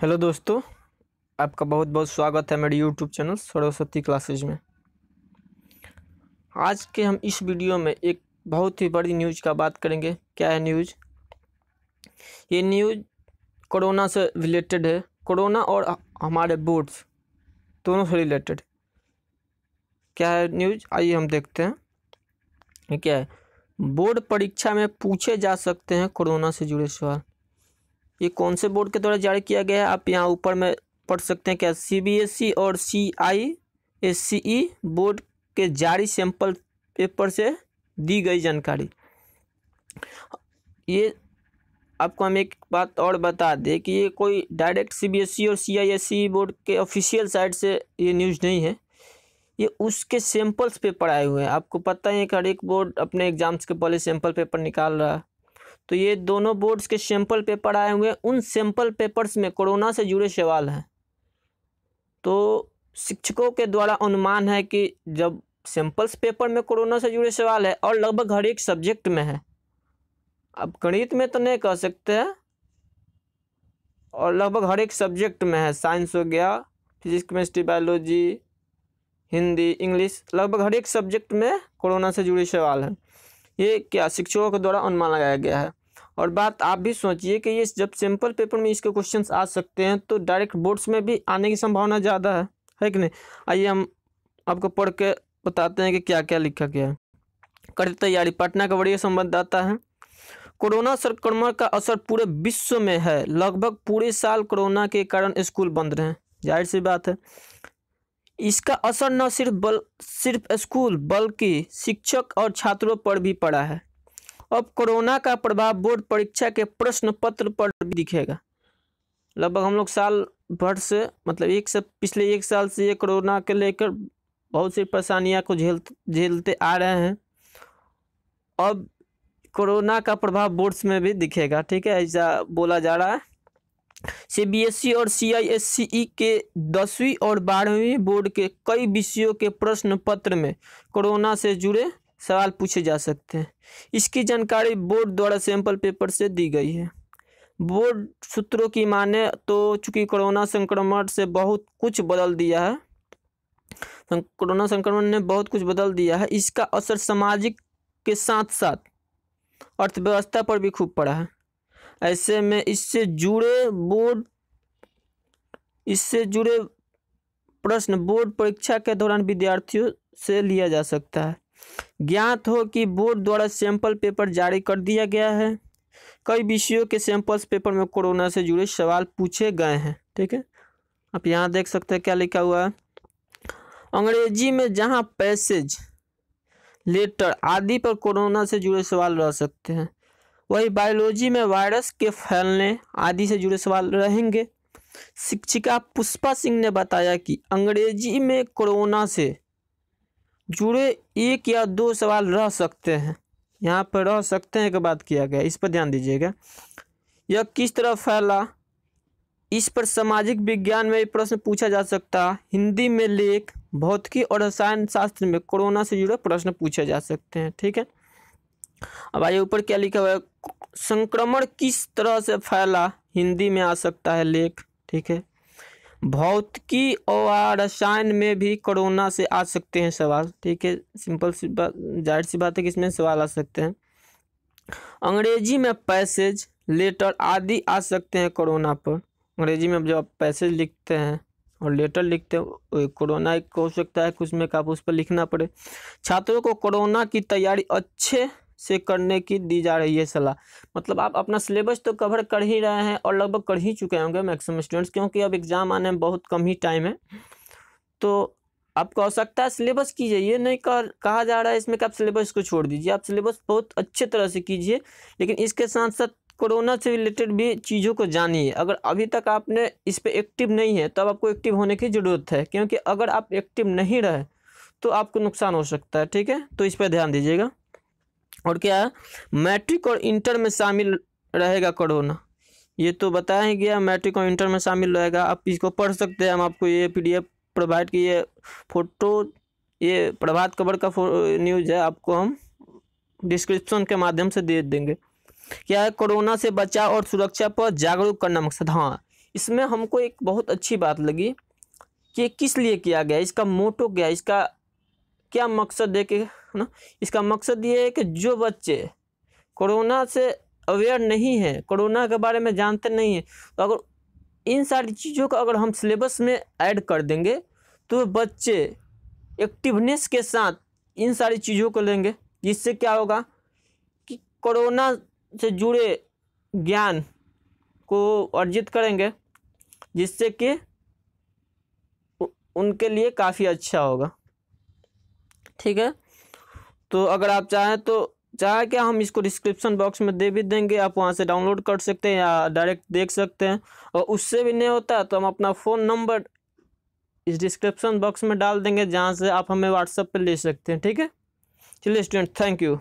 Hello दोस्तों, आपका बहुत बहुत स्वागत है मेरे यूट्यूब चैनल सरस्वती क्लासेज में। आज के हम इस वीडियो में एक बहुत ही बड़ी न्यूज़ का बात करेंगे। क्या है न्यूज़ ये न्यूज़ कोरोना से रिलेटेड है। कोरोना और हमारे बोर्ड्स दोनों से रिलेटेड क्या है न्यूज़ आइए हम देखते हैं। क्या है? बोर्ड परीक्षा में पूछे जा सकते हैं कोरोना से जुड़े सवाल। ये कौन से बोर्ड के द्वारा जारी किया गया है? आप यहाँ ऊपर में पढ़ सकते हैं क्या सीबीएसई और सीआईएससीई बोर्ड के जारी सैंपल पेपर से दी गई जानकारी। ये आपको हम एक बात और बता दें कि ये कोई डायरेक्ट सीबीएसई और सीआईएससीई बोर्ड के ऑफिशियल साइट से ये न्यूज़ नहीं है। ये उसके सैंपल्स पेपर आए हुए हैं। आपको पता ही है कि हर एक बोर्ड अपने एग्ज़ाम्स के पहले सैंपल पेपर निकाल रहा है। तो ये दोनों बोर्ड्स के सैंपल पेपर आए हुए हैं। उन सैंपल पेपर्स में कोरोना से जुड़े सवाल हैं। तो शिक्षकों के द्वारा अनुमान है कि जब सैंपल्स पेपर में कोरोना से जुड़े सवाल है और लगभग हर एक सब्जेक्ट में है, अब गणित में तो नहीं कह सकते हैं। और लगभग हर एक सब्जेक्ट में है। साइंस हो गया physics chemistry biology Hindi English लगभग हर एक सब्जेक्ट में कोरोना से जुड़े सवाल हैं। ये क्या शिक्षकों के द्वारा अनुमान लगाया गया है? और बात आप भी सोचिए कि ये जब सिंपल पेपर में इसके क्वेश्चंस आ सकते हैं तो डायरेक्ट बोर्ड्स में भी आने की संभावना ज़्यादा है है कि नहीं? आइए हम आपको पढ़ के बताते हैं कि क्या क्या लिखा गया है। करते तैयारी, पटना का बड़ी संवाददाता है। कोरोना संक्रमण का असर पूरे विश्व में है। लगभग पूरे साल कोरोना के कारण स्कूल बंद रहे ज़ाहिर सी बात है इसका असर न सिर्फ़ बल, सिर्फ़ स्कूल, बल्कि शिक्षक और छात्रों पर भी पड़ा है। अब कोरोना का प्रभाव बोर्ड परीक्षा के प्रश्न पत्र पर भी दिखेगा। लगभग हम लोग साल भर से मतलब एक से, पिछले एक साल से ये कोरोना के लेकर बहुत सी परेशानियाँ को झेल, झेलते आ रहे हैं। अब कोरोना का प्रभाव बोर्ड्स में भी दिखेगा, ठीक है? ऐसा बोला जा रहा है। सीबीएसई और सीआईएससीई के दसवीं और बारहवीं बोर्ड के कई विषयों के प्रश्न पत्र में कोरोना से जुड़े सवाल पूछे जा सकते हैं। इसकी जानकारी बोर्ड द्वारा सैंपल पेपर से दी गई है। बोर्ड सूत्रों की माने तो चूँकि कोरोना संक्रमण से बहुत कुछ बदल दिया है कोरोना संक्रमण ने बहुत कुछ बदल दिया है, इसका असर सामाजिक के साथ साथ अर्थव्यवस्था पर भी खूब पड़ा है। ऐसे में इससे जुड़े बोर्ड, इससे जुड़े प्रश्न बोर्ड परीक्षा के दौरान विद्यार्थियों से लिया जा सकता है। ज्ञात हो कि बोर्ड द्वारा सैंपल पेपर जारी कर दिया गया है। कई विषयों के सैंपल्स पेपर में कोरोना से जुड़े सवाल पूछे गए हैं। ठीक है? आप यहाँ देख सकते हैं क्या लिखा हुआ है। अंग्रेज़ी में जहाँ पैसेज, लेटर आदि पर कोरोना से जुड़े सवाल रह सकते हैं। वही बायोलॉजी में वायरस के फैलने आदि से जुड़े सवाल रहेंगे। शिक्षिका पुष्पा सिंह ने बताया कि अंग्रेज़ी में कोरोना से जुड़े एक या दो सवाल रह सकते हैं। यहाँ पर रह सकते हैं की बात किया गया। इस पर ध्यान दीजिएगा। यह किस तरह फैला? इस पर सामाजिक विज्ञान में प्रश्न पूछा जा सकता। हिंदी में लेख, भौतिकी और रसायन शास्त्र में कोरोना से जुड़े प्रश्न पूछे जा सकते हैं। ठीक है? अब आइए ऊपर क्या लिखा हुआ है? संक्रमण किस तरह से फैला? हिंदी में आ सकता है लेख, ठीक है? भौतिकी और रसायन में भी कोरोना से आ सकते हैं सवाल, ठीक है? सिंपल सी बात ज़ाहिर सी बात है कि इसमें सवाल आ सकते हैं। अंग्रेज़ी में पैसेज, लेटर आदि आ सकते हैं कोरोना पर। अंग्रेज़ी में जब आप पैसेज लिखते हैं और लेटर लिखते हैं कोरोना एक हो सकता है, कुछ में आप उस पर लिखना पड़े। छात्रों को कोरोना की तैयारी अच्छे से करने की दी जा रही है सलाह। मतलब आप अपना सिलेबस तो कवर कर ही रहे हैं और लगभग कर ही चुके होंगे मैक्सिमम स्टूडेंट्स क्योंकि अब एग्ज़ाम आने में बहुत कम ही टाइम है। तो आपको आवश्यकता है सिलेबस कीजिए ये नहीं कर कहा जा रहा है इसमें कि आप सिलेबस को छोड़ दीजिए। आप सिलेबस बहुत अच्छे तरह से कीजिए, लेकिन इसके साथ साथ कोरोना से रिलेटेड भी चीज़ों को जानिए। अगर अभी तक आपने इस पर एक्टिव नहीं है, तब तो आपको एक्टिव होने की ज़रूरत है, क्योंकि अगर आप एक्टिव नहीं रहे तो आपको नुकसान हो सकता है, ठीक है? तो इस पर ध्यान दीजिएगा। और क्या है मैट्रिक और इंटर में शामिल रहेगा कोरोना। ये तो बताया ही गया, मैट्रिक और इंटर में शामिल रहेगा। आप इसको पढ़ सकते हैं, हम आपको ये पीडीएफ प्रोवाइड किए फ़ोटो, ये प्रभात खबर का न्यूज़ है, आपको हम डिस्क्रिप्शन के माध्यम से दे देंगे। क्या है, कोरोना से बचाव और सुरक्षा पर जागरूक करना मकसद? हाँ इसमें हमको एक बहुत अच्छी बात लगी कि किस लिए किया गया, इसका मोटो क्या है, इसका क्या मकसद है कि, है ना? इसका मकसद ये है कि जो बच्चे कोरोना से अवेयर नहीं है, कोरोना के बारे में जानते नहीं हैं तो अगर इन सारी चीज़ों को अगर हम सिलेबस में ऐड कर देंगे तो बच्चे एक्टिवनेस के साथ इन सारी चीज़ों को लेंगे, जिससे क्या होगा कि कोरोना से जुड़े ज्ञान को अर्जित करेंगे, जिससे कि उनके लिए काफ़ी अच्छा होगा। ठीक है? तो अगर आप चाहें तो चाहे क्या हम इसको डिस्क्रिप्शन बॉक्स में दे भी देंगे, आप वहाँ से डाउनलोड कर सकते हैं या डायरेक्ट देख सकते हैं। और उससे भी नहीं होता तो हम अपना फ़ोन नंबर इस डिस्क्रिप्शन बॉक्स में डाल देंगे, जहाँ से आप हमें व्हाट्सएप पर ले सकते हैं, ठीक है? चलिए स्टूडेंट थैंक यू